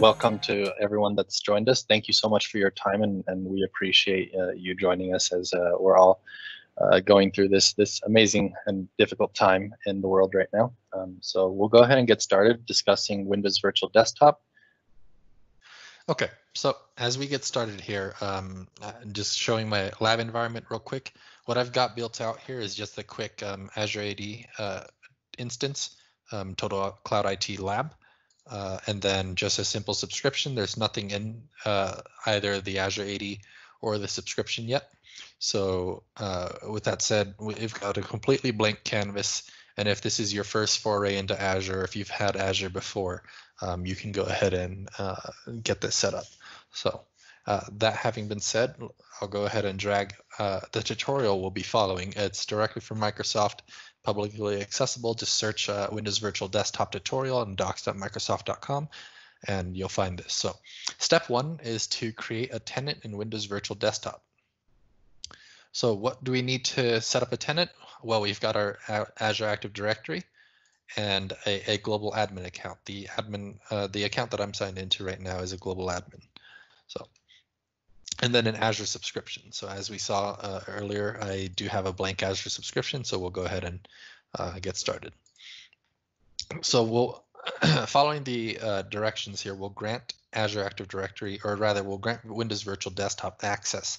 welcome to everyone that's joined us. Thank you so much for your time, and, and we appreciate uh, you joining us as uh, we're all uh, going through this this amazing and difficult time in the world right now. Um, so we'll go ahead and get started discussing Windows Virtual Desktop. Okay, so as we get started here, um, just showing my lab environment real quick. What I've got built out here is just a quick um, Azure AD uh, instance, um, Total Cloud IT Lab. Uh, and then just a simple subscription. There's nothing in uh, either the Azure AD or the subscription yet. So uh, with that said, we've got a completely blank canvas. And if this is your first foray into Azure, if you've had Azure before, um, you can go ahead and uh, get this set up. So uh, that having been said, I'll go ahead and drag uh, the tutorial we'll be following. It's directly from Microsoft publicly accessible. Just search uh, Windows Virtual Desktop tutorial on docs.microsoft.com and you'll find this. So step one is to create a tenant in Windows Virtual Desktop. So what do we need to set up a tenant? Well, we've got our Azure Active Directory and a, a global admin account. The admin, uh, the account that I'm signed into right now is a global admin. So and then an Azure subscription. So as we saw uh, earlier, I do have a blank Azure subscription, so we'll go ahead and uh, get started. So we'll, following the uh, directions here, we'll grant Azure Active Directory, or rather we'll grant Windows Virtual Desktop access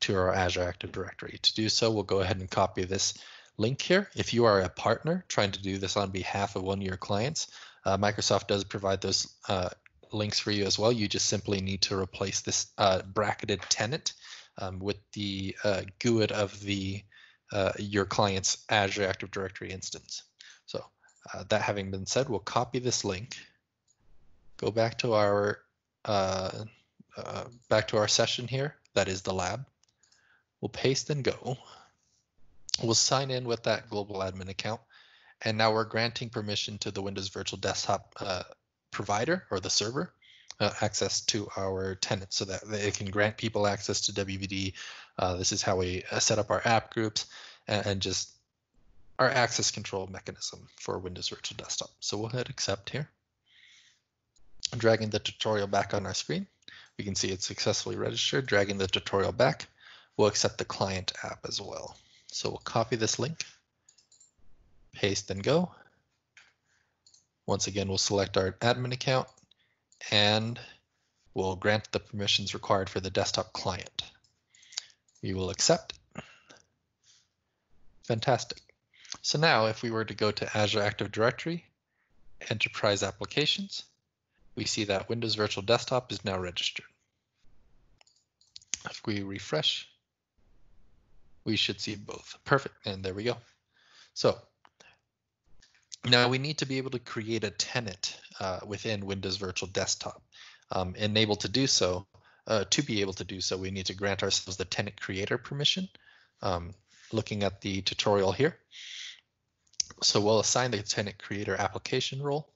to our Azure Active Directory. To do so, we'll go ahead and copy this link here. If you are a partner trying to do this on behalf of one of your clients, uh, Microsoft does provide those uh, links for you as well. You just simply need to replace this uh, bracketed tenant um, with the uh, GUID of the uh, your client's Azure Active Directory instance. So uh, that having been said, we'll copy this link, go back to our uh, uh, back to our session here. That is the lab. We'll paste and go. We'll sign in with that global admin account. And now we're granting permission to the Windows Virtual Desktop provider or the server uh, access to our tenant so that it can grant people access to WVD. Uh, this is how we uh, set up our app groups and, and, just our access control mechanism for Windows Virtual Desktop. So we'll hit accept here. Dragging the tutorial back on our screen. We can see it's successfully registered. Dragging the tutorial back, we'll accept the client app as well. So we'll copy this link, paste and go. Once again, we'll select our admin account and we'll grant the permissions required for the desktop client. We will accept. Fantastic. So now if we were to go to Azure Active Directory, Enterprise Applications, we see that Windows Virtual Desktop is now registered. If we refresh, we should see both. Perfect, and there we go. So now we need to be able to create a tenant uh, within Windows Virtual Desktop. Um, and able to do so, uh, to be able to do so, we need to grant ourselves the tenant creator permission. Um, looking at the tutorial here. So we'll assign the tenant creator application role.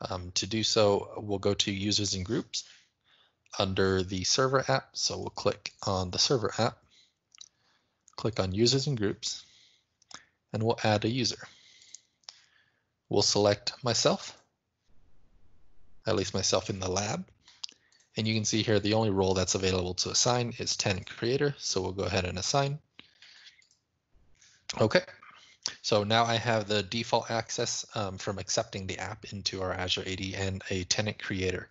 Um, to do so, we'll go to users and groups under the server app. So we'll click on the server app, click on users and groups, and we'll add a user. We'll select myself, at least myself in the lab. And you can see here the only role that's available to assign is tenant creator. So we'll go ahead and assign. Okay, so now I have the default access um, from accepting the app into our Azure AD and a tenant creator.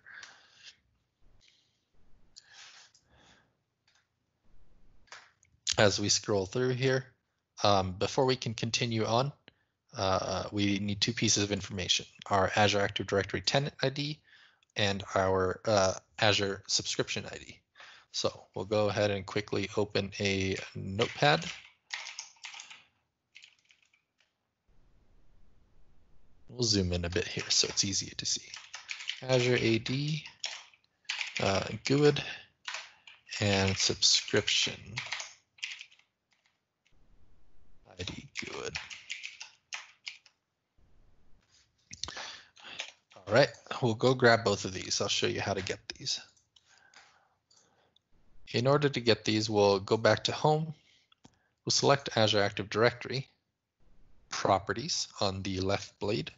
As we scroll through here, um, before we can continue on, uh, we need two pieces of information, our Azure Active Directory tenant ID and our uh, Azure subscription ID. So we'll go ahead and quickly open a notepad. We'll zoom in a bit here so it's easier to see. Azure AD, uh, GUID, and subscription ID GUID. Right, we'll go grab both of these. I'll show you how to get these. In order to get these, we'll go back to Home. We'll select Azure Active Directory, Properties on the left blade.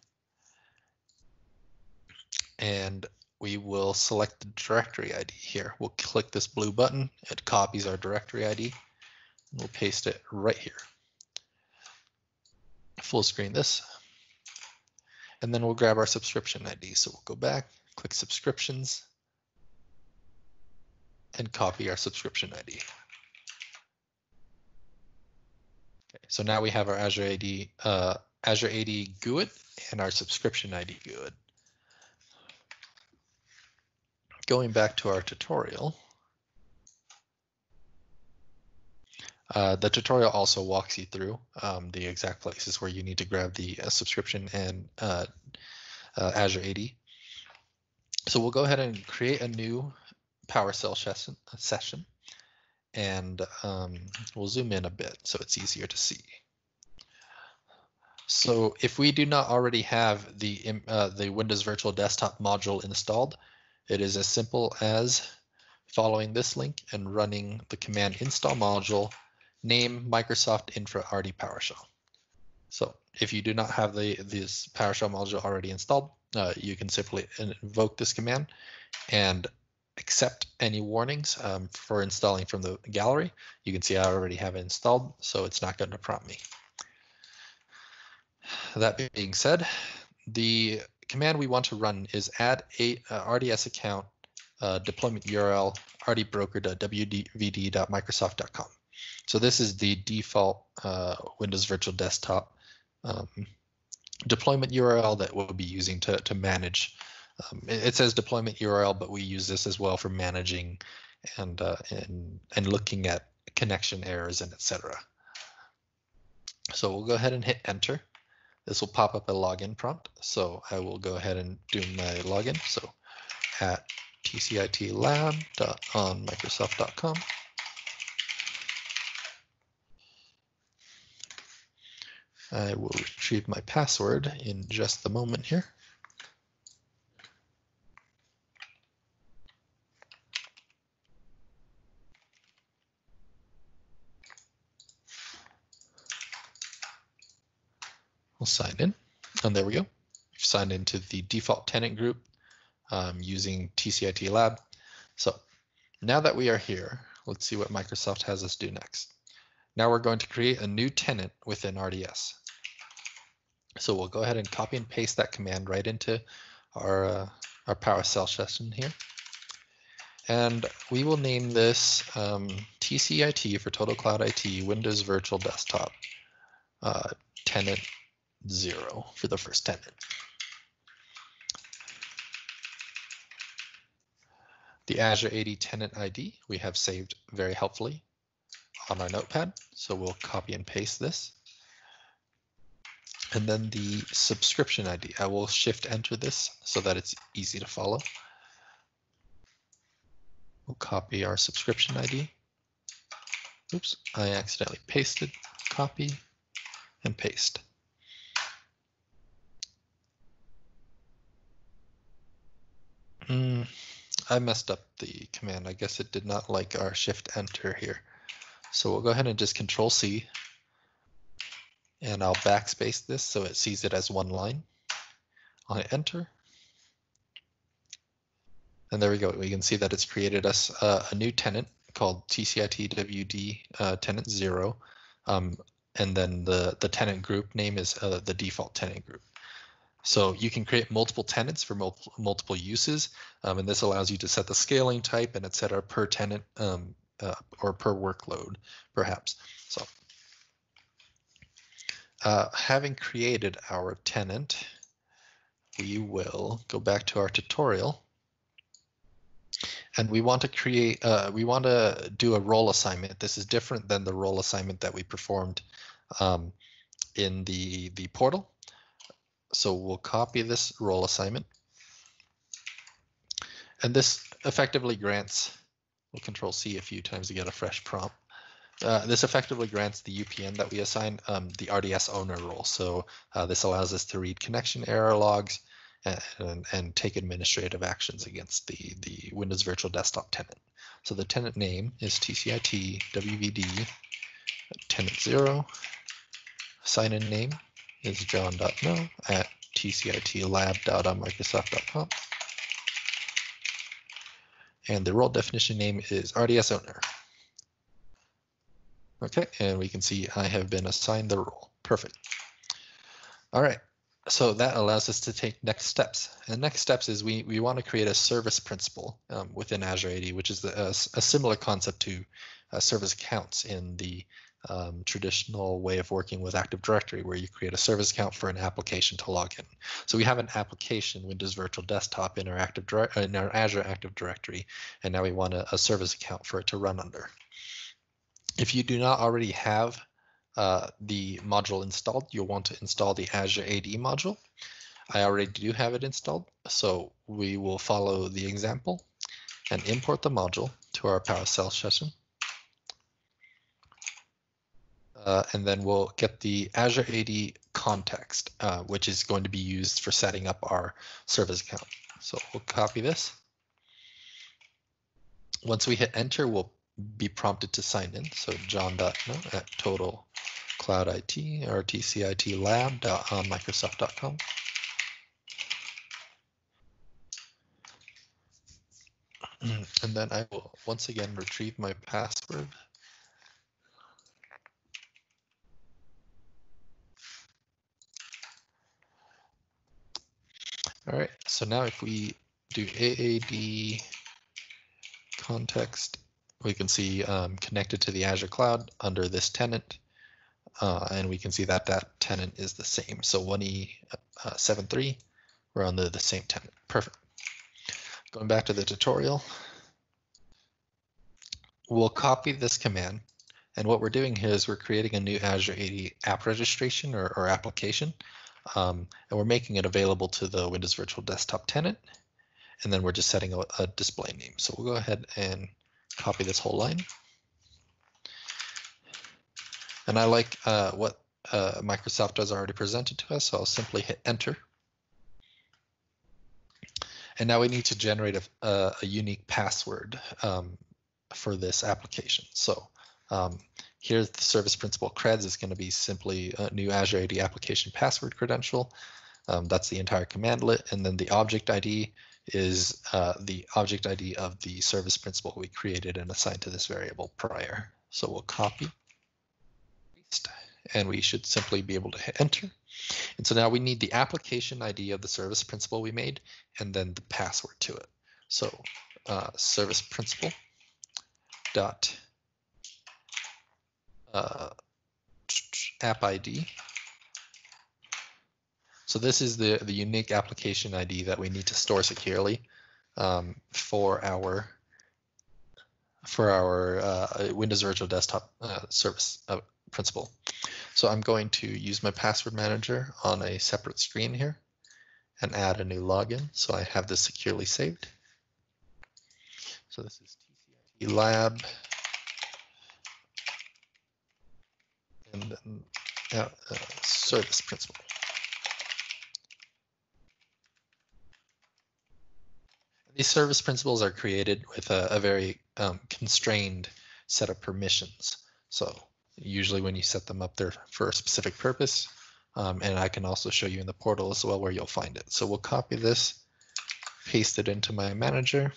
And we will select the directory ID here. We'll click this blue button. It copies our directory ID. And we'll paste it right here. Full screen this. And then we'll grab our subscription ID. So we'll go back, click subscriptions, and copy our subscription ID. Okay, so now we have our Azure AD, uh, Azure AD GUID and our subscription ID GUID. Going back to our tutorial, uh, the tutorial also walks you through um, the exact places where you need to grab the uh, subscription and uh, uh Azure AD. So we'll go ahead and create a new PowerShell session, and um, we'll zoom in a bit so it's easier to see. So if we do not already have the, uh, the Windows Virtual Desktop module installed, it is as simple as following this link and running the command install module name Microsoft Infra RD PowerShell. So if you do not have the this PowerShell module already installed, uh, you can simply invoke this command and accept any warnings um, for installing from the gallery. You can see I already have it installed, so it's not going to prompt me. That being said, the command we want to run is add a uh, RDS account uh, deployment URL rdbroker.wvd.microsoft.com. So this is the default uh, Windows Virtual Desktop um, deployment URL that we'll be using to, to manage um, it, it, says deployment URL, but we use this as well for managing and uh, and and looking at connection errors and etc. So we'll go ahead and hit enter. This will pop up a login prompt. So I will go ahead and do my login. So at tcitlab.onmicrosoft.com. I will retrieve my password in just a moment here. We'll sign in, and there we go. We've signed into the default tenant group um, using TCIT Lab. So now that we are here, let's see what Microsoft has us do next. Now we're going to create a new tenant within RDS. So we'll go ahead and copy and paste that command right into our, uh, our PowerShell session here. And we will name this um, TCIT for Total Cloud IT Windows Virtual Desktop uh, tenant zero for the first tenant. The Azure AD tenant ID we have saved very helpfully on our notepad. So we'll copy and paste this. And then the subscription ID, I will shift enter this so that it's easy to follow. We'll copy our subscription ID. Oops, I accidentally pasted, copy and paste. Mm, I messed up the command. I guess it did not like our shift enter here. So we'll go ahead and just control C and I'll backspace this so it sees it as one line. I'll hit enter. And there we go. We can see that it's created us uh, a new tenant called TCITWD uh, tenant zero. Um, and then the, the tenant group name is uh, the default tenant group. So you can create multiple tenants for multiple, multiple uses, um, and this allows you to set the scaling type and et cetera per tenant um, uh, or per workload, perhaps. So uh, having created our tenant, we will go back to our tutorial and we want to create, uh, we want to do a role assignment. This is different than the role assignment that we performed um, in the, the portal. So we'll copy this role assignment. And this effectively grants, we'll control C a few times to get a fresh prompt. Uh, this effectively grants the UPN that we assign um, the RDS owner role. So uh, this allows us to read connection error logs and, and, and, take administrative actions against the, the Windows Virtual Desktop tenant. So the tenant name is TCIT WVD tenant zero. Sign in name is john.no at tcitlab.microsoft.com. and the role definition name is RDS owner. Okay, and we can see I have been assigned the role. Perfect. All right, so that allows us to take next steps. And next steps is we, we want to create a service principal um, within Azure AD, which is a, a similar concept to uh, service accounts in the um, traditional way of working with Active Directory, where you create a service account for an application to log in. So we have an application, Windows Virtual Desktop, in our Active in our Azure Active Directory, and now we want a, a service account for it to run under. If you do not already have uh, the module installed, you'll want to install the Azure AD module. I already do have it installed, so we will follow the example and import the module to our PowerShell session. Uh, and then we'll get the Azure AD context, uh, which is going to be used for setting up our service account. So we'll copy this. Once we hit enter, we'll be prompted to sign in. So john.no at total cloud IT or TCIT lab on Microsoft.com. And then I will once again retrieve my password. All right, so now if we do AAD context, we can see um, connected to the Azure cloud under this tenant, uh, and we can see that that tenant is the same. So 1E73, uh, we're on the, the same tenant. Perfect. Going back to the tutorial, we'll copy this command. And what we're doing here is we're creating a new Azure AD app registration or, or application. Um, and we're making it available to the Windows Virtual Desktop tenant. And then we're just setting a, a display name. So we'll go ahead and copy this whole line. And I like uh, what uh, Microsoft has already presented to us, so I'll simply hit enter. And now we need to generate a, a, a unique password um, for this application. So um, here, the service principal creds is going to be simply a new Azure AD application password credential. Um, that's the entire commandlet. And then the object ID is uh, the object ID of the service principal we created and assigned to this variable prior. So we'll copy, paste, and we should simply be able to hit enter. And so now we need the application ID of the service principal we made and then the password to it. So uh, service principal dot uh, app ID. So this is the, the unique application ID that we need to store securely um, for our for our uh, Windows Virtual Desktop uh, service uh, principal. So I'm going to use my password manager on a separate screen here and add a new login. So I have this securely saved. So this is TCIT lab and then uh, service principal. These service principals are created with a, a very um, constrained set of permissions. So usually when you set them up, they're for a specific purpose. Um, and I can also show you in the portal as well where you'll find it. So we'll copy this, paste it into my manager,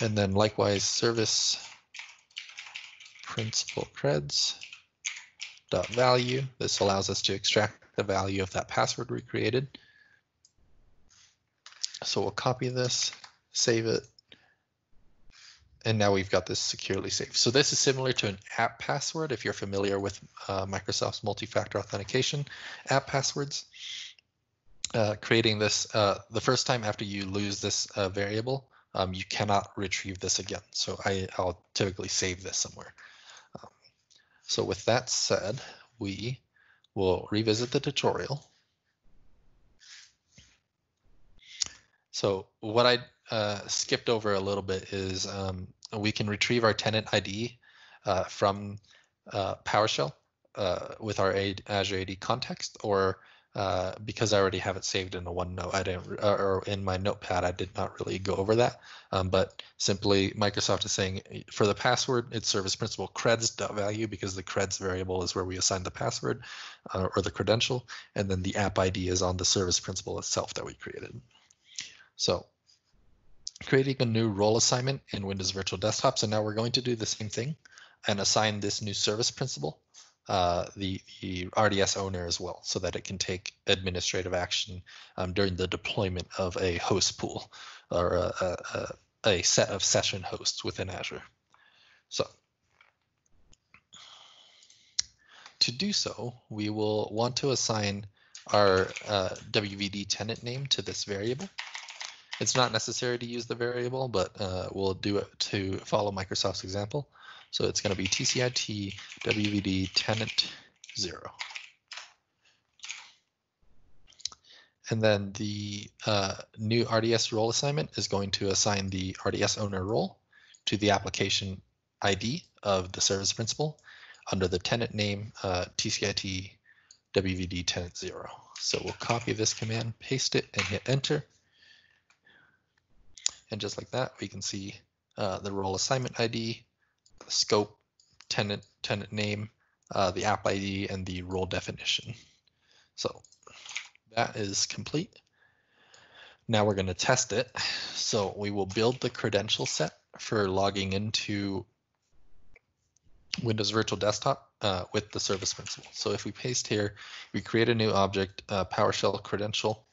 and then likewise service principal creds value. This allows us to extract the value of that password we created. So we'll copy this, save it, and now we've got this securely saved. So this is similar to an app password if you're familiar with uh, Microsoft's multi-factor authentication app passwords. Uh, creating this uh, the first time after you lose this uh, variable, um, you cannot retrieve this again. So I, will typically save this somewhere. So with that said, we will revisit the tutorial. So what I uh, skipped over a little bit is um, we can retrieve our tenant ID uh, from uh, PowerShell uh, with our Azure AD context, or uh, because I already have it saved in a OneNote, I didn't, or in my notepad, I did not really go over that. Um, but simply Microsoft is saying for the password, it's service principal creds.value because the creds variable is where we assign the password uh, or the credential. And then the app ID is on the service principal itself that we created. So creating a new role assignment in Windows Virtual Desktop. So now we're going to do the same thing and assign this new service principal, uh, the, the RDS owner as well, so that it can take administrative action um, during the deployment of a host pool or a, a, a set of session hosts within Azure. So to do so, we will want to assign our uh, WVD tenant name to this variable. It's not necessary to use the variable, but uh, we'll do it to follow Microsoft's example. So it's going to be TCIT WVD tenant zero. And then the uh, new RDS role assignment is going to assign the RDS owner role to the application ID of the service principal under the tenant name uh, TCIT WVD tenant zero. So we'll copy this command, paste it, and hit enter. And just like that, we can see uh, the role assignment ID, scope, tenant, tenant name, uh, the app ID, and the role definition. So that is complete. Now we're going to test it. So we will build the credential set for logging into Windows Virtual Desktop uh, with the service principal. So if we paste here, we create a new object, uh, PowerShell credential,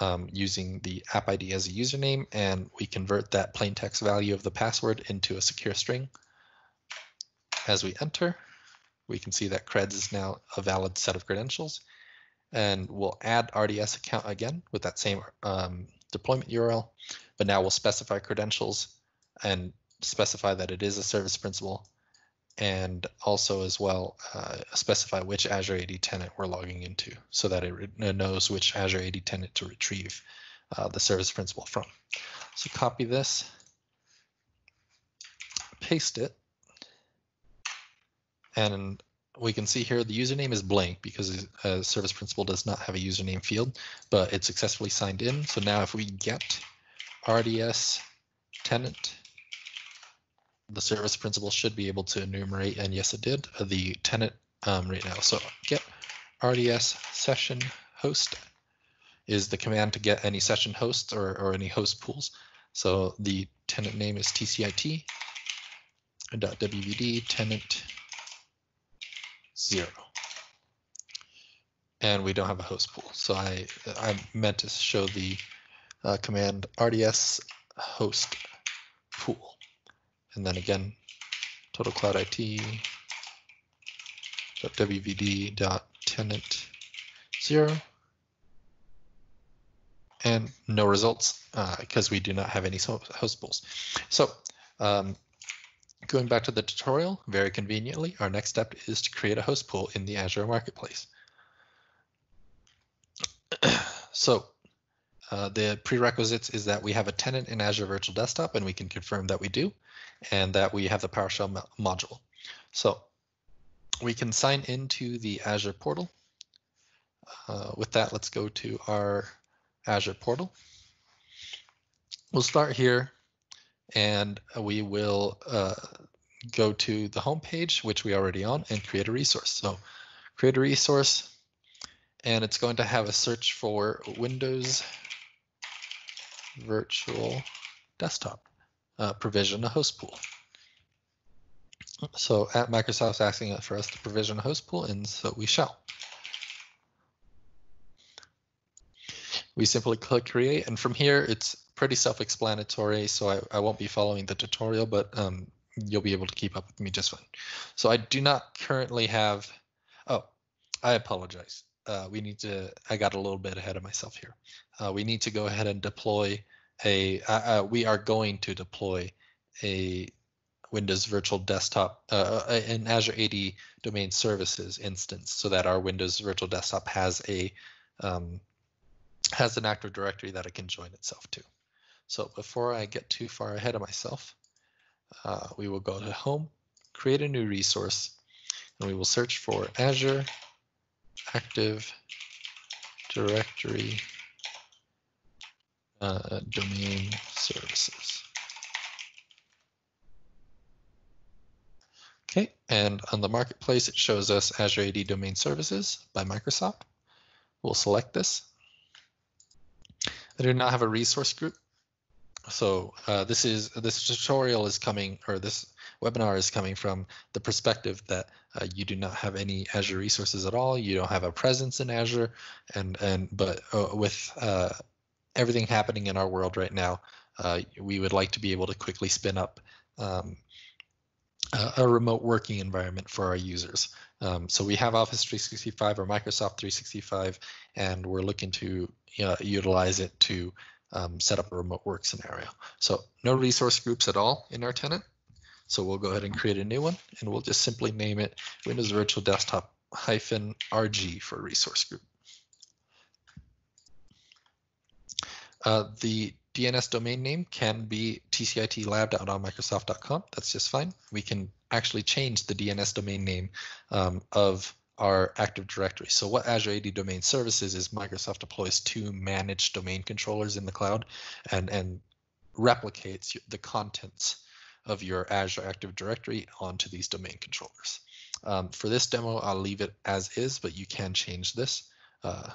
um, using the app ID as a username, and we convert that plain text value of the password into a secure string. As we enter, we can see that creds is now a valid set of credentials, and we'll add RDS account again with that same um, deployment URL, but now we'll specify credentials and specify that it is a service principal and also as well uh, specify which Azure AD tenant we're logging into so that it knows which Azure AD tenant to retrieve uh, the service principal from. So copy this, paste it, and we can see here the username is blank because a service principal does not have a username field, but it's successfully signed in. So now if we get RDS tenant the service principal should be able to enumerate, and yes, it did, uh, the tenant um, right now. So get RDS session host is the command to get any session hosts or, or any host pools. So the tenant name is tcit .wvd tenant zero. And we don't have a host pool. So I, I meant to show the uh, command RDS host pool. And then again, total cloud IT .wvd dot tenant zero and no results because uh, we do not have any host pools. So um, going back to the tutorial, very conveniently, our next step is to create a host pool in the Azure Marketplace. so uh, the prerequisites is that we have a tenant in Azure Virtual Desktop, and we can confirm that we do, and that we have the PowerShell mo module. So we can sign into the Azure portal. Uh, with that, let's go to our Azure portal. We'll start here, and we will uh, go to the home page, which we already on, and create a resource. So create a resource, and it's going to have a search for Windows virtual desktop uh, provision a host pool. So at Microsoft's asking for us to provision a host pool, and so we shall. We simply click create, and from here it's pretty self-explanatory, so I, I, won't be following the tutorial, but um, you'll be able to keep up with me just fine. So I do not currently have, oh, I apologize uh, we need to, I got a little bit ahead of myself here. Uh, we need to go ahead and deploy a, uh, uh we are going to deploy a Windows Virtual Desktop, uh, uh, an Azure AD Domain Services instance so that our Windows Virtual Desktop has a, um, has an Active Directory that it can join itself to. So before I get too far ahead of myself, we will go to Home, create a new resource, and we will search for Azure Active Directory uh, Domain Services. Okay, and on the marketplace, it shows us Azure AD Domain Services by Microsoft. We'll select this. I do not have a resource group, so uh, this is this tutorial is coming or this webinar is coming from the perspective that uh, you do not have any Azure resources at all. You don't have a presence in Azure, and and but uh, with uh, everything happening in our world right now, uh, we would like to be able to quickly spin up um, a, a, remote working environment for our users. Um, so we have Office 365 or Microsoft 365, and we're looking to uh, utilize it to um, set up a remote work scenario. So no resource groups at all in our tenant. So we'll go ahead and create a new one and we'll just simply name it Windows Virtual Desktop hyphen RG for resource group. Uh, the DNS domain name can be tcitlab.onmicrosoft.com. That's just fine. We can actually change the DNS domain name um, of our Active Directory. So what Azure AD Domain Services is Microsoft deploys two managed domain controllers in the cloud and, and replicates the contents of your Azure Active Directory onto these domain controllers. Um, for this demo, I'll leave it as is, but you can change this. Uh,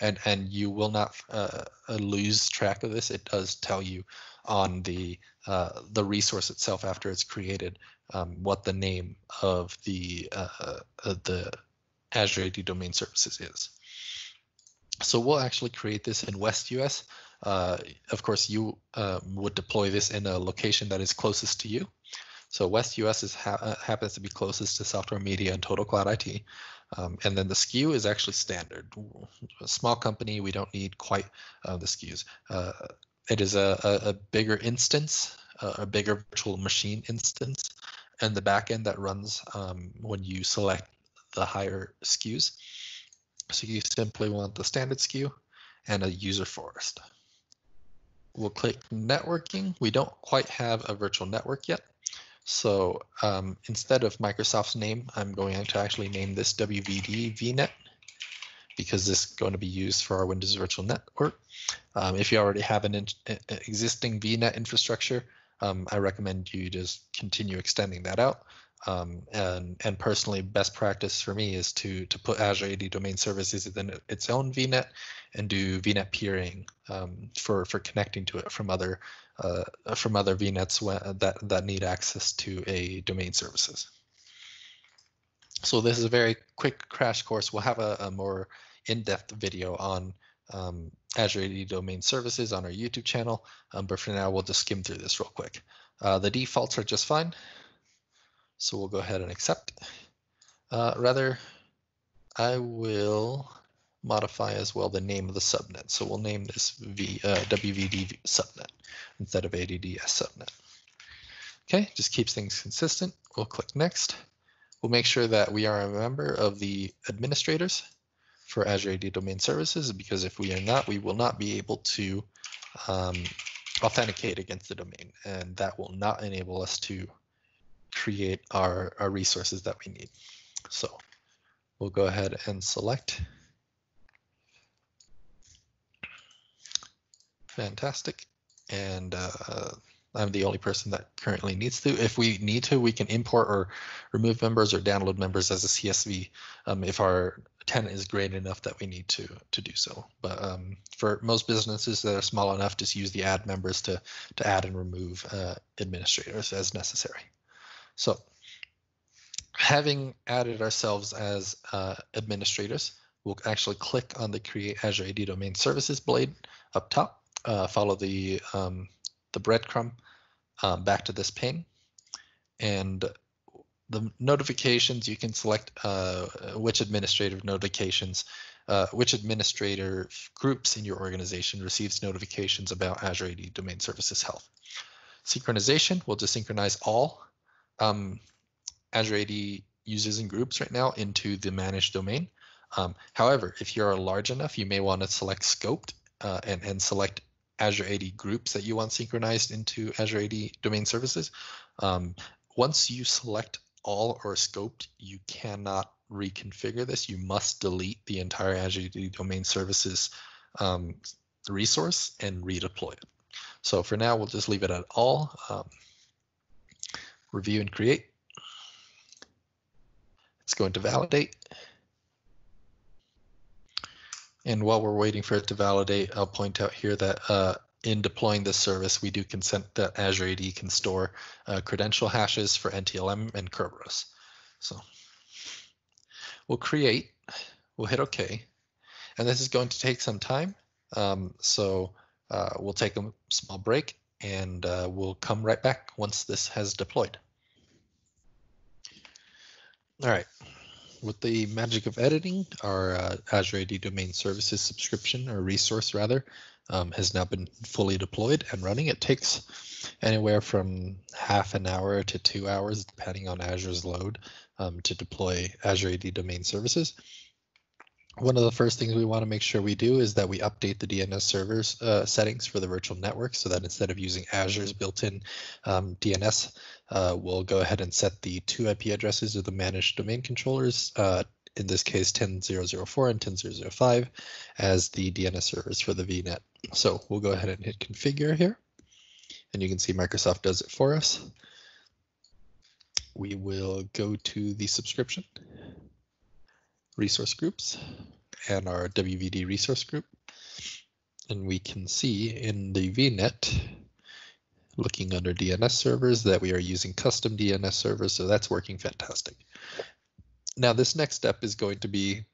and and you will not uh, uh, lose track of this. It does tell you on the uh, the resource itself after it's created um, what the name of the uh, uh the Azure AD Domain Services is. So we'll actually create this in West US. Uh, of course, you uh, would deploy this in a location that is closest to you. So West US is ha uh, happens to be closest to software media and total cloud IT. Um, and then the SKU is actually standard. A small company, we don't need quite uh, the SKUs. Uh, it is a, a, a bigger instance, a bigger virtual machine instance, and the backend that runs um, when you select the higher SKUs. So you simply want the standard SKU and a user forest. We'll click networking. We don't quite have a virtual network yet. So um, instead of Microsoft's name, I'm going to actually name this WVD VNet because this is going to be used for our Windows Virtual Network. Um, if you already have an in existing VNet infrastructure, um, I recommend you just continue extending that out. Um, and and personally, best practice for me is to to put Azure AD Domain Services within its own VNet and do VNet peering um, for for connecting to it from other uh, from other VNets that that need access to a domain services. So this is a very quick crash course. We'll have a, a more in-depth video on um, Azure AD Domain Services on our YouTube channel, um, but for now we'll just skim through this real quick. Uh, the defaults are just fine. So we'll go ahead and accept. Uh, rather, I will modify as well the name of the subnet. So we'll name this v, uh, WVD subnet instead of ADDS subnet. Okay, just keeps things consistent. We'll click next. We'll make sure that we are a member of the administrators for Azure AD Domain Services because if we are not, we will not be able to um, authenticate against the domain and that will not enable us to create our, our resources that we need. So we'll go ahead and select. Fantastic. And uh, I'm the only person that currently needs to. If we need to, we can import or remove members or download members as a CSV um, if our tenant is great enough that we need to to do so. But um, for most businesses that are small enough, just use the add members to to add and remove uh, administrators as necessary. So having added ourselves as uh, administrators, we'll actually click on the Create Azure AD Domain Services blade up top, uh, follow the, um, the breadcrumb uh, back to this pane. And the notifications, you can select uh, which administrative notifications, uh, which administrator groups in your organization receives notifications about Azure AD Domain Services Health. Synchronization, we'll just synchronize all um, Azure AD users and groups right now into the managed domain. Um, however, if you're large enough, you may want to select scoped uh, and, and select Azure AD groups that you want synchronized into Azure AD domain services. Um, once you select all or scoped, you cannot reconfigure this. You must delete the entire Azure AD domain services um, resource and redeploy it. So for now, we'll just leave it at all. Um, review and create. It's going to validate. And while we're waiting for it to validate, I'll point out here that uh, in deploying this service, we do consent that Azure AD can store uh, credential hashes for NTLM and Kerberos. So we'll create, we'll hit OK, and this is going to take some time. Um, so uh, we'll take a small break and uh, we'll come right back once this has deployed. All right, with the magic of editing, our uh, Azure AD Domain Services subscription or resource rather um, has now been fully deployed and running. It takes anywhere from half an hour to two hours, depending on Azure's load, um, to deploy Azure AD Domain Services one of the first things we want to make sure we do is that we update the DNS servers uh, settings for the virtual network so that instead of using Azure's built-in um, DNS, uh, we'll go ahead and set the two IP addresses of the managed domain controllers, uh, in this case 10004 and 10005, as the DNS servers for the VNet. So we'll go ahead and hit configure here, and you can see Microsoft does it for us. We will go to the subscription resource groups and our WVD resource group. And we can see in the VNet, looking under DNS servers, that we are using custom DNS servers, so that's working fantastic. Now this next step is going to be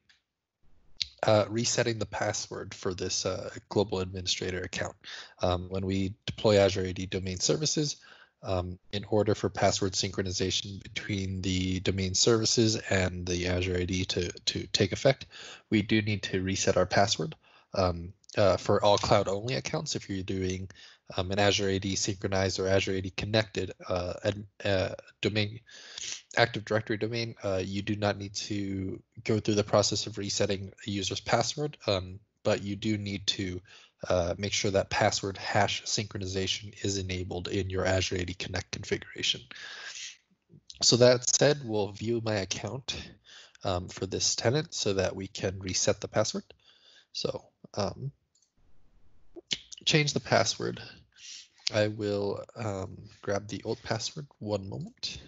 uh, resetting the password for this uh, global administrator account. Um, when we deploy Azure AD Domain Services, um, in order for password synchronization between the domain services and the Azure AD to, to take effect, we do need to reset our password. Um, uh, for all cloud only accounts, if you're doing um, an Azure AD synchronized or Azure AD connected uh, uh, domain Active Directory domain, uh, you do not need to go through the process of resetting a user's password, um, but you do need to uh, make sure that password hash synchronization is enabled in your Azure AD Connect configuration. So that said, we'll view my account um, for this tenant so that we can reset the password. So um, change the password. I will um, grab the old password one moment.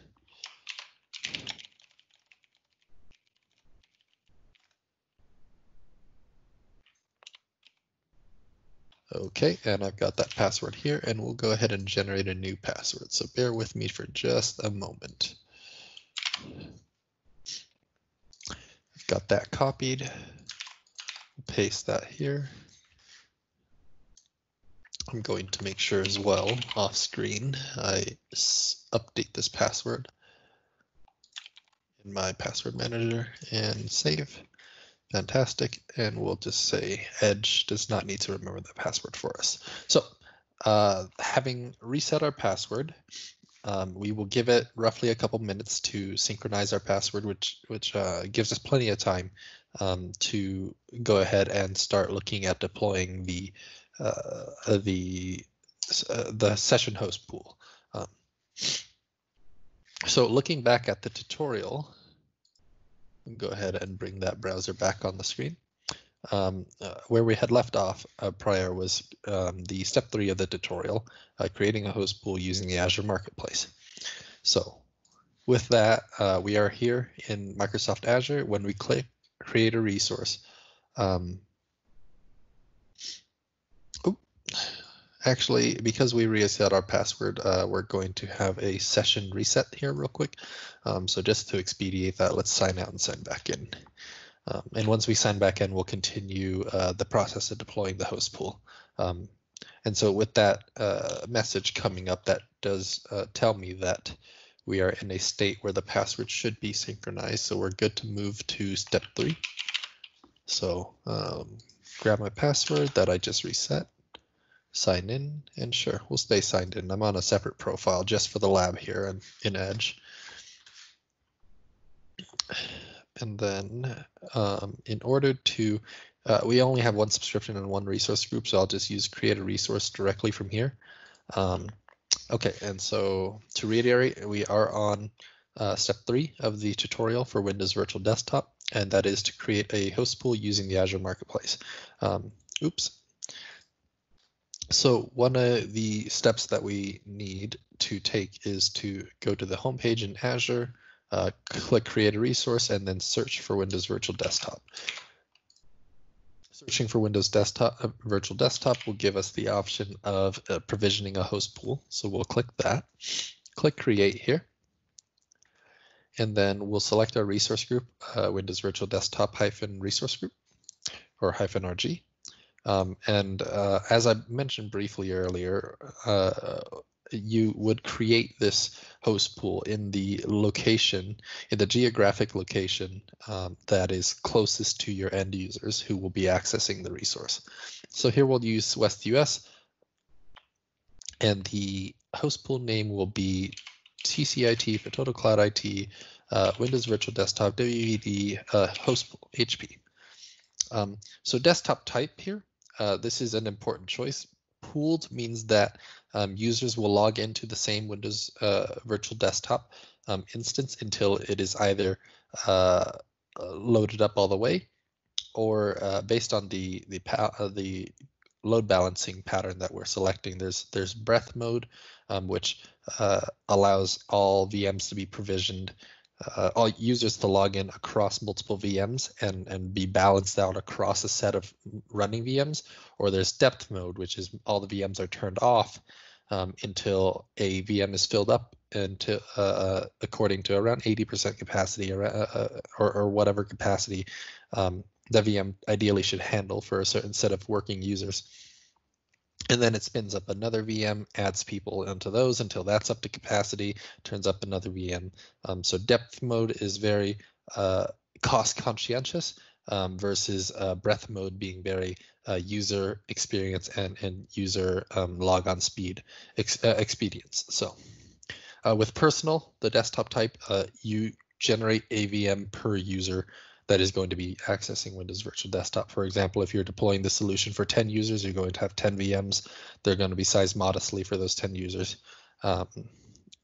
Okay, and I've got that password here and we'll go ahead and generate a new password. So bear with me for just a moment. I've got that copied. Paste that here. I'm going to make sure as well off screen I update this password in my password manager and save. Fantastic. And we'll just say Edge does not need to remember the password for us. So uh, having reset our password, um, we will give it roughly a couple minutes to synchronize our password, which which uh, gives us plenty of time um, to go ahead and start looking at deploying the uh, the uh, the session host pool. Um, so looking back at the tutorial, go ahead and bring that browser back on the screen. Um, uh, where we had left off uh, prior was um, the step three of the tutorial, uh, creating a host pool using the Azure Marketplace. So with that, uh, we are here in Microsoft Azure. When we click create a resource, um, Actually, because we reset our password, uh, we're going to have a session reset here real quick. Um, so just to expedite that, let's sign out and sign back in. Um, and once we sign back in, we'll continue uh, the process of deploying the host pool. Um, and so with that uh, message coming up, that does uh, tell me that we are in a state where the password should be synchronized. So we're good to move to step three. So um, grab my password that I just reset sign in and sure we'll stay signed in. I'm on a separate profile just for the lab here and in edge. And then um, in order to uh, we only have one subscription and one resource group so i'll just use create a resource directly from here. Um, okay and so to reiterate we are on uh, step three of the tutorial for windows virtual desktop and that is to create a host pool using the azure marketplace. Um, oops so one of the steps that we need to take is to go to the home page in Azure, uh, click create a resource, and then search for Windows Virtual Desktop. searching for Windows Desktop, uh, Virtual Desktop will give us the option of uh, provisioning a host pool. So we'll click that, click Create here, and then we'll select our resource group, uh, Windows Virtual Desktop hyphen resource group or hyphen RG. Um, and uh, as I mentioned briefly earlier, uh, you would create this host pool in the location, in the geographic location um, that is closest to your end users who will be accessing the resource. So here we'll use West US, and the host pool name will be TCIT for Total Cloud IT, uh, Windows Virtual Desktop, WVD, uh, host pool, HP. Um, so desktop type here, uh, this is an important choice. Pooled means that um, users will log into the same Windows uh, Virtual Desktop um, instance until it is either uh, loaded up all the way or uh, based on the the uh, the load balancing pattern that we're selecting. There's there's breadth mode, um, which allows all VMs to be provisioned uh, all users to log in across multiple VMs and, and be balanced out across a set of running VMs, or there's depth mode, which is all the VMs are turned off um, until a VM is filled up into uh, uh according to around 80% capacity or, uh, uh, or, or, whatever capacity um, the VM ideally should handle for a certain set of working users and then it spins up another VM, adds people into those until that's up to capacity, turns up another VM. Um, so depth mode is very uh, cost conscientious um, versus uh, breadth mode being very uh, user experience and, and user um, logon speed ex uh, expedience. So uh, with personal, the desktop type, uh, you generate a VM per user that is going to be accessing Windows Virtual Desktop. For example, if you're deploying the solution for 10 users, you're going to have 10 VMs. They're going to be sized modestly for those 10 users. Um,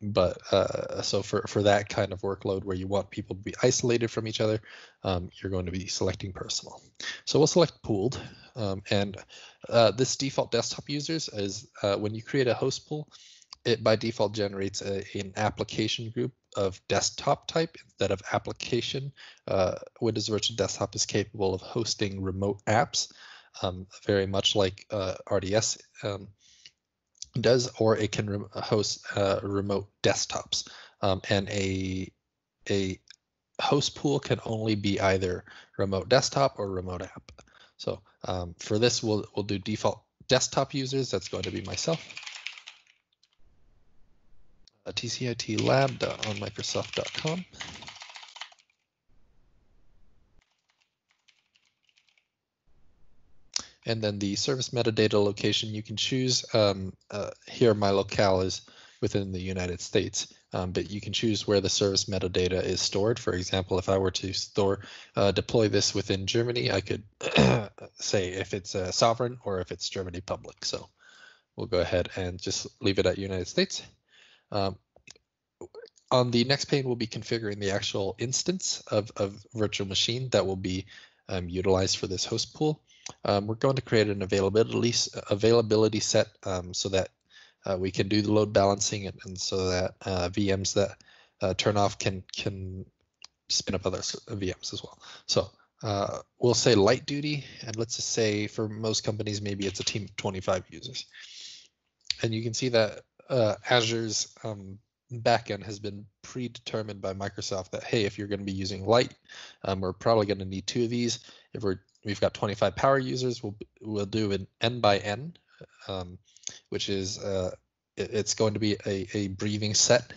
but uh, so for, for that kind of workload where you want people to be isolated from each other, um, you're going to be selecting personal. So we'll select pooled. Um, and uh, this default desktop users is uh, when you create a host pool, it by default generates a, an application group of desktop type instead of application. Uh, Windows Virtual Desktop is capable of hosting remote apps, um, very much like uh, RDS um, does, or it can host uh, remote desktops. Um, and a a host pool can only be either remote desktop or remote app. So um, for this, we'll we'll do default desktop users. That's going to be myself tcitlab.onmicrosoft.com. And then the service metadata location you can choose. Um, uh, here, my locale is within the United States, um, but you can choose where the service metadata is stored. For example, if I were to store uh, deploy this within Germany, I could say if it's a sovereign or if it's Germany public. So we'll go ahead and just leave it at United States. Um, on the next pane, we'll be configuring the actual instance of, of virtual machine that will be um, utilized for this host pool. Um, we're going to create an availability availability set um, so that uh, we can do the load balancing and, and so that uh, VMs that uh, turn off can can spin up other VMs as well. So uh, we'll say light duty, and let's just say for most companies, maybe it's a team of 25 users. And you can see that uh, Azure's um, backend has been predetermined by Microsoft that hey, if you're going to be using Light, um, we're probably going to need two of these. If we're we've got 25 power users, we'll we'll do an n by n, um, which is uh, it, it's going to be a, a breathing set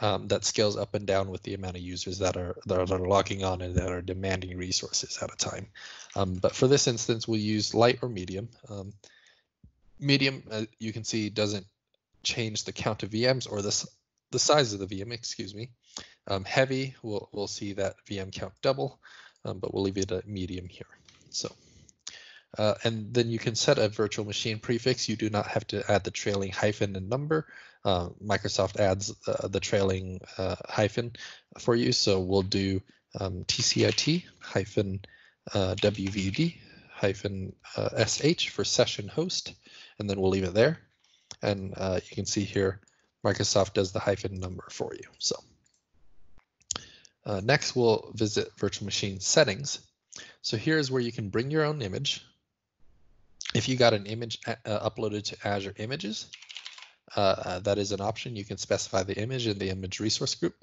um, that scales up and down with the amount of users that are that are logging on and that are demanding resources at a time. Um, but for this instance, we'll use light or medium. Um, medium, uh, you can see, doesn't change the count of VMs or the the size of the VM, excuse me. Um, heavy, we'll, we'll see that VM count double, um, but we'll leave it at medium here. So, uh, and then you can set a virtual machine prefix. You do not have to add the trailing hyphen and number. Uh, Microsoft adds uh, the trailing uh, hyphen for you. So we'll do um, TCIT hyphen uh, WVD hyphen SH uh, for session host, and then we'll leave it there. And you can see here, Microsoft does the hyphen number for you. So uh, next we'll visit virtual machine settings. So here's where you can bring your own image. If you got an image uh, uploaded to Azure Images, uh, uh, that is an option. You can specify the image in the image resource group.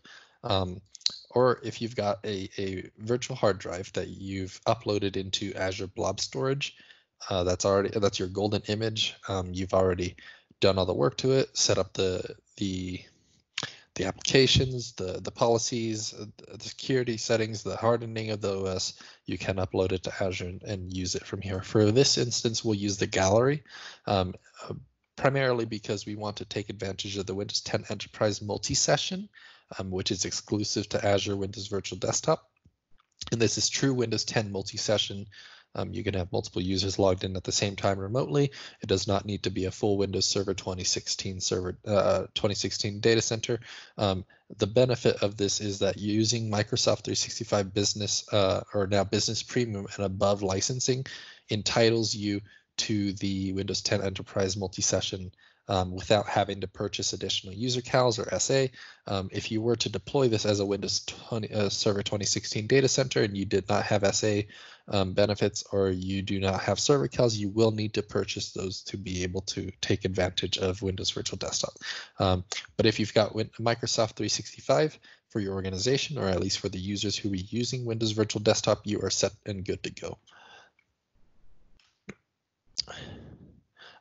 Um, or if you've got a, a virtual hard drive that you've uploaded into Azure Blob Storage, uh, that's already that's your golden image. Um, you've already done all the work to it, set up the the the applications, the the policies, uh, the security settings, the hardening of the OS. You can upload it to Azure and, and use it from here. For this instance, we'll use the gallery. Um, uh, primarily because we want to take advantage of the Windows 10 Enterprise multi-session, um, which is exclusive to Azure Windows Virtual Desktop. And this is true Windows 10 multi-session. Um, you can have multiple users logged in at the same time remotely. It does not need to be a full Windows Server 2016 server uh, 2016 data center. Um, the benefit of this is that using Microsoft 365 Business uh, or now Business Premium and above licensing entitles you to the Windows 10 Enterprise multi-session um, without having to purchase additional user cals or SA. Um, if you were to deploy this as a Windows 20, uh, Server 2016 data center and you did not have SA um, benefits or you do not have server cals, you will need to purchase those to be able to take advantage of Windows Virtual Desktop. Um, but if you've got Microsoft 365 for your organization, or at least for the users who are using Windows Virtual Desktop, you are set and good to go.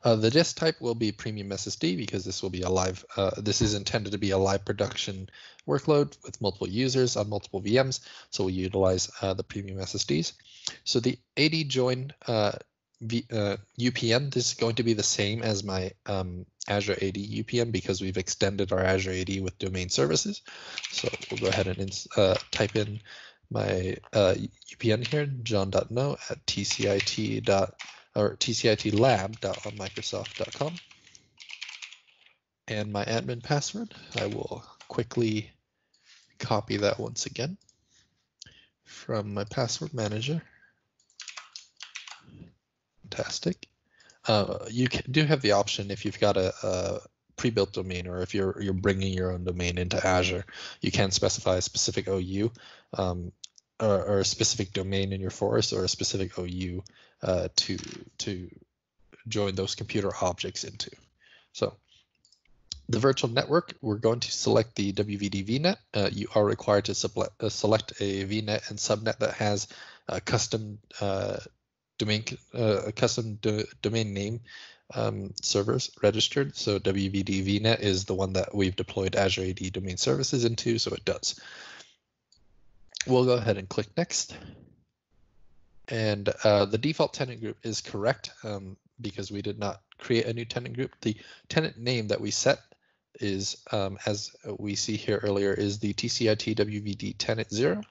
Uh, the disk type will be premium SSD because this will be a live, uh, this is intended to be a live production workload with multiple users on multiple VMs. So we'll utilize uh, the premium SSDs. So the AD join uh, v, UPN, uh, this is going to be the same as my um, Azure AD UPN because we've extended our Azure AD with domain services. So we'll go ahead and uh, type in my UPN here, john.no at tcit or tcitlab.onmicrosoft.com. And my admin password, I will quickly copy that once again from my password manager. Fantastic. Uh, you can, do have the option if you've got a, a pre-built domain or if you're you're bringing your own domain into Azure, you can specify a specific OU um, or, or, a specific domain in your forest or a specific OU uh, to to join those computer objects into. So the virtual network, we're going to select the WVD VNet. Uh, you are required to uh, select a VNet and subnet that has a custom uh, domain uh, a custom do domain name um, servers registered. So WVD VNet is the one that we've deployed Azure AD domain services into, so it does. We'll go ahead and click next. And uh, the default tenant group is correct um, because we did not create a new tenant group. The tenant name that we set is, um, as we see here earlier, is the TCIT WVD tenant zero.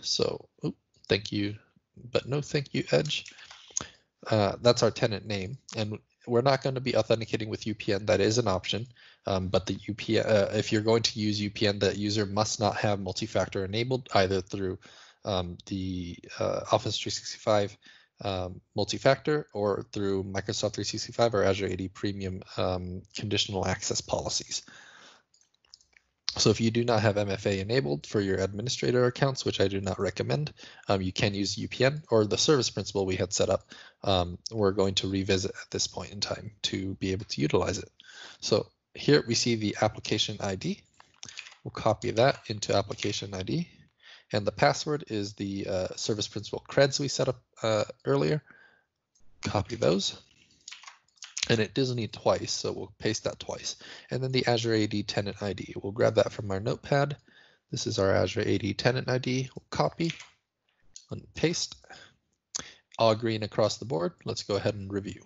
So thank you, but no thank you, Edge. Uh, that's our tenant name. And we're not going to be authenticating with UPN. That is an option. Um, but the UPN, uh, if you're going to use UPN, that user must not have multi-factor enabled either through um, the uh, Office 365 um, multi-factor or through Microsoft 365 or Azure AD Premium um, conditional access policies. So if you do not have MFA enabled for your administrator accounts, which I do not recommend, um, you can use UPN or the service principal we had set up. Um, we're going to revisit at this point in time to be able to utilize it. So here we see the application ID. We'll copy that into application ID and the password is the uh, service principal creds we set up uh, earlier. Copy those. And it doesn't need twice, so we'll paste that twice. And then the Azure AD tenant ID. We'll grab that from our notepad. This is our Azure AD tenant ID. We'll copy and paste. All green across the board. Let's go ahead and review.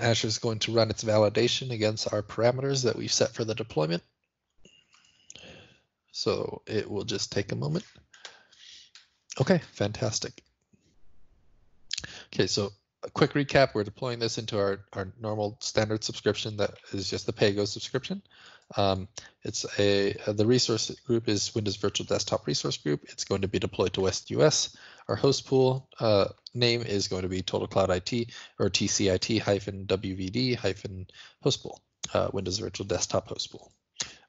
Azure is going to run its validation against our parameters that we've set for the deployment. So it will just take a moment. Okay, fantastic. Okay, so a quick recap, we're deploying this into our, our normal standard subscription that is just the PayGo subscription. Um, it's a the resource group is Windows Virtual Desktop Resource Group. It's going to be deployed to West US. Our host pool uh, name is going to be Total Cloud IT or TCIT hyphen WVD hyphen host pool, uh, Windows Virtual Desktop host pool.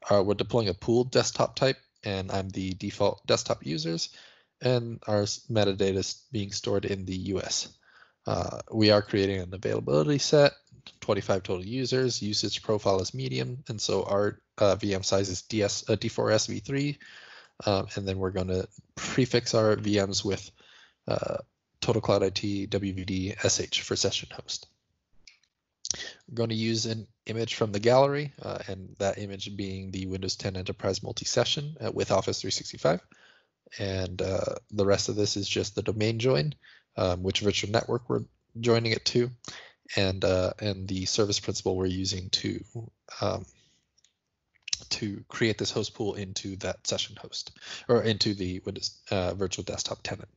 Uh, we're deploying a pooled desktop type and I'm the default desktop users, and our metadata is being stored in the US. Uh, we are creating an availability set, 25 total users, usage profile is medium, and so our uh, VM size is DS, uh, D4S v3, um, and then we're going to prefix our VMs with uh, Total Cloud IT WVD SH for session host. We're going to use an image from the gallery, uh, and that image being the Windows 10 Enterprise multi-session uh, with Office 365. And uh, the rest of this is just the domain join, um, which virtual network we're joining it to, and uh, and the service principal we're using to um, to create this host pool into that session host or into the Windows uh, virtual desktop tenant.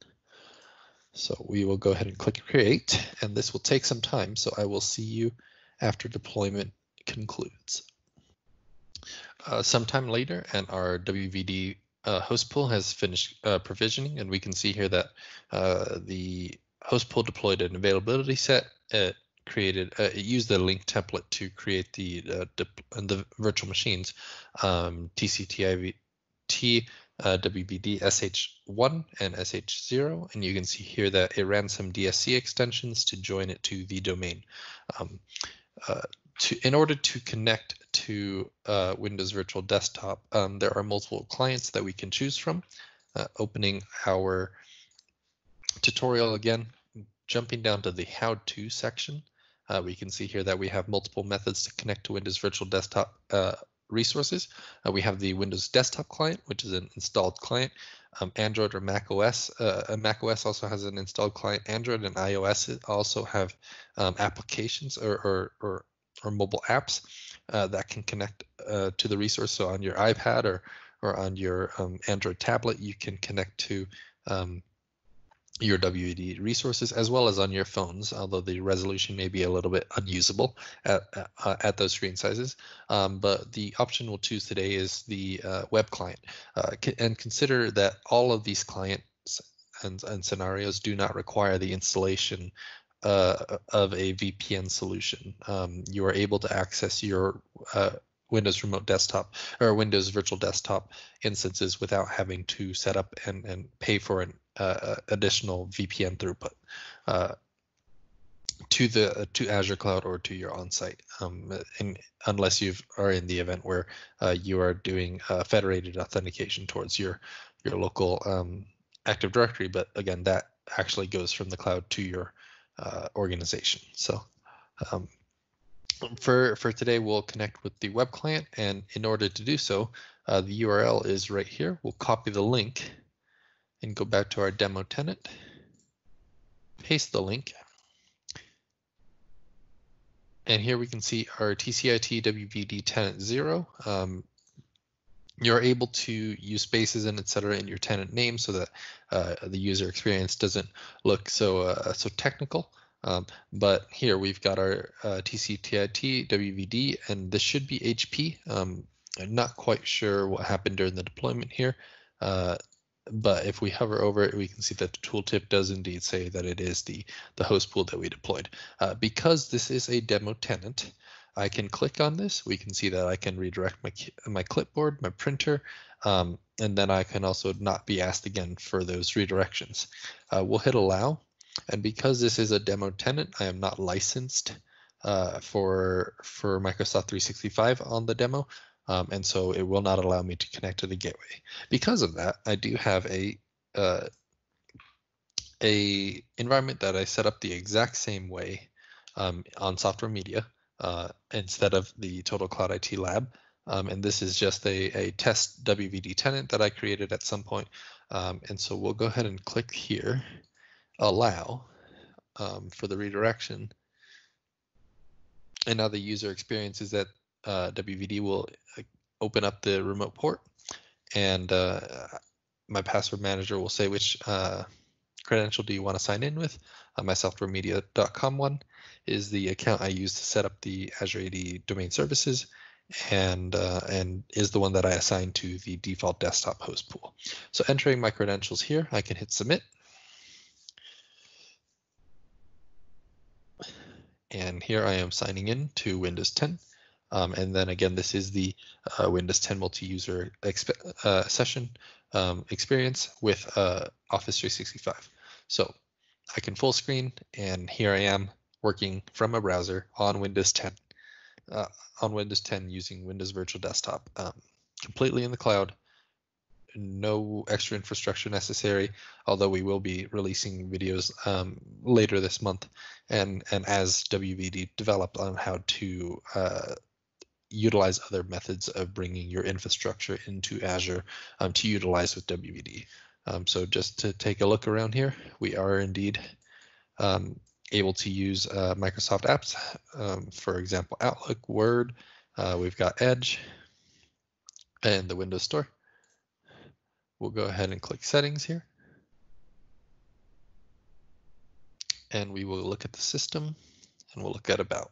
So we will go ahead and click create, and this will take some time. So I will see you after deployment concludes. Uh, sometime later, and our WVD uh, host pool has finished uh, provisioning, and we can see here that uh, the host pool deployed an availability set. It created, uh, it used the link template to create the uh, the virtual machines, um, TCTIV, uh, WVD SH1 and SH0, and you can see here that it ran some DSC extensions to join it to the domain. Um, uh, to, in order to connect to uh, Windows Virtual Desktop, um, there are multiple clients that we can choose from. Uh, opening our tutorial again, jumping down to the How To section, uh, we can see here that we have multiple methods to connect to Windows Virtual Desktop uh, resources. Uh, we have the Windows Desktop client, which is an installed client. Um, Android or Mac OS. Uh, Mac OS also has an installed client. Android and iOS also have um, applications or, or, or, or, mobile apps uh, that can connect uh, to the resource. So on your iPad or, or on your um, Android tablet, you can connect to um, your WVD resources as well as on your phones, although the resolution may be a little bit unusable at, uh, at those screen sizes. Um, but the option we'll choose today is the uh, web client. Uh, and consider that all of these clients and, and scenarios do not require the installation uh, of a VPN solution. Um, you are able to access your uh, Windows Remote Desktop or Windows Virtual Desktop instances without having to set up and, and pay for an uh, additional VPN throughput uh, to the uh, to Azure Cloud or to your on-site, um, and unless you are in the event where uh, you are doing uh, federated authentication towards your your local um, Active Directory. But again, that actually goes from the cloud to your uh, organization. So. Um, for for today, we'll connect with the web client, and in order to do so, the URL is right here. We'll copy the link and go back to our demo tenant, paste the link. And here we can see our TCIT WVD tenant zero. Um, you're able to use spaces and etc. in your tenant name so that uh, the user experience doesn't look so uh, so technical. Um, but here we've got our uh, TCTIT WVD, and this should be HP. Um, I'm not quite sure what happened during the deployment here. Uh, but if we hover over it, we can see that the tooltip does indeed say that it is the, the host pool that we deployed. Uh, because this is a demo tenant, I can click on this. We can see that I can redirect my, my clipboard, my printer, um, and then I can also not be asked again for those redirections. Uh, we'll hit allow. And because this is a demo tenant, I am not licensed uh, for, for Microsoft 365 on the demo. Um, and so it will not allow me to connect to the gateway. Because of that, I do have a uh, a environment that I set up the exact same way um, on software media uh, instead of the total cloud IT lab. Um, and this is just a, a test WVD tenant that I created at some point. Um, and so we'll go ahead and click here, allow um, for the redirection. And now the user experience is that uh, WVD will open up the remote port and uh, my password manager will say which uh, credential do you want to sign in with. Uh, my softwaremedia.com one is the account I use to set up the Azure AD domain services and uh, and is the one that I assign to the default desktop host pool. So entering my credentials here, I can hit submit. And here I am signing in to Windows 10. Um, and then again, this is the uh, Windows 10 multi-user uh, session um, experience with uh, Office 365. So I can full screen and here I am working from a browser on Windows 10 uh, on Windows 10 using Windows Virtual Desktop um, completely in the cloud. No extra infrastructure necessary, although we will be releasing videos um, later this month and, and as WVD developed on how to uh, utilize other methods of bringing your infrastructure into Azure um, to utilize with WVD. Um, so just to take a look around here, we are indeed um, able to use uh, Microsoft apps, um, for example, Outlook, Word, uh, we've got Edge and the Windows Store. We'll go ahead and click settings here. And we will look at the system and we'll look at about.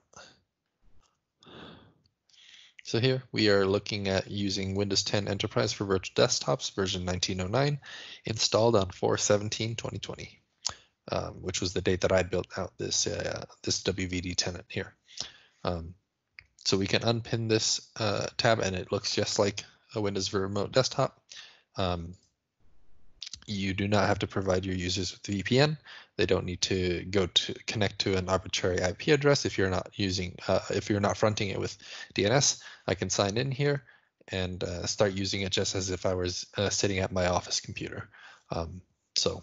So here we are looking at using Windows 10 Enterprise for virtual desktops version 1909 installed on 4/17/2020, um, which was the date that I built out this uh, this WVD tenant here. Um, so we can unpin this uh, tab and it looks just like a Windows Remote Desktop. Um, you do not have to provide your users with VPN. They don't need to go to connect to an arbitrary IP address if you're not using, uh, if you're not fronting it with DNS. I can sign in here and uh, start using it just as if I was uh, sitting at my office computer. Um, so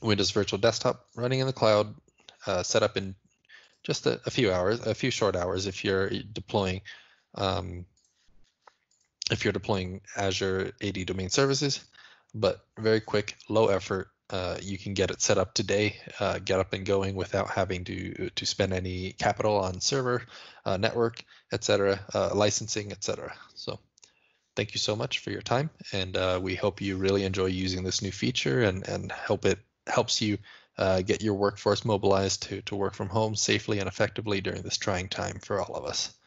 Windows Virtual Desktop running in the cloud, uh, set up in just a, a, few hours, a few short hours if you're deploying um, if you're deploying Azure AD Domain Services, but very quick, low effort. Uh, you can get it set up today, uh, get up and going without having to to spend any capital on server, uh, network, etc., uh, licensing, etc. So, thank you so much for your time, and uh, we hope you really enjoy using this new feature and and help it helps you uh, get your workforce mobilized to to work from home safely and effectively during this trying time for all of us.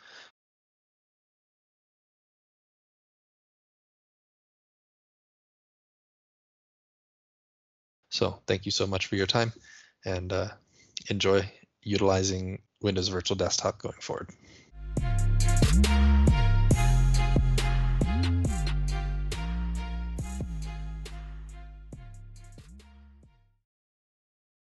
So thank you so much for your time and uh, enjoy utilizing Windows Virtual Desktop going forward.